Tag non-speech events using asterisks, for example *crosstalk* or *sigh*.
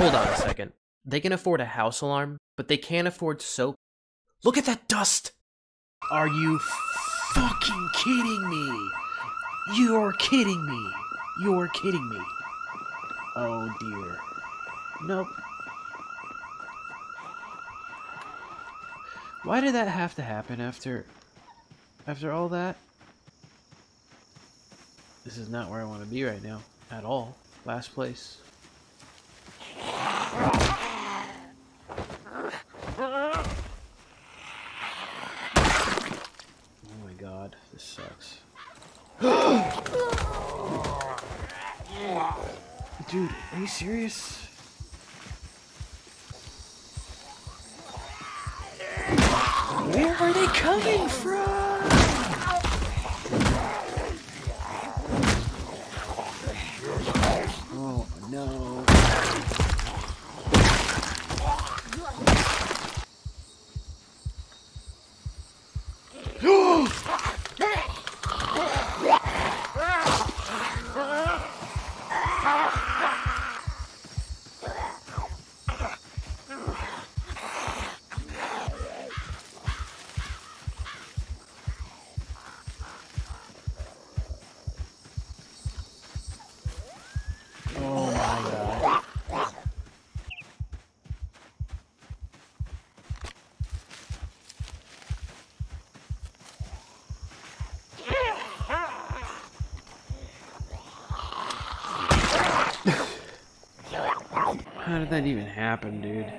Hold on a second. They can afford a house alarm, but they can't afford soap. Look at that dust! Are you fucking kidding me? You're kidding me. You're kidding me. Oh dear. Nope. Why did that have to happen after after all that? This is not where I want to be right now at all. Last place. This sucks. *gasps* Dude, are you serious? Where are they coming from? Oh no. *gasps* *gasps* Oh How did that even happen, dude?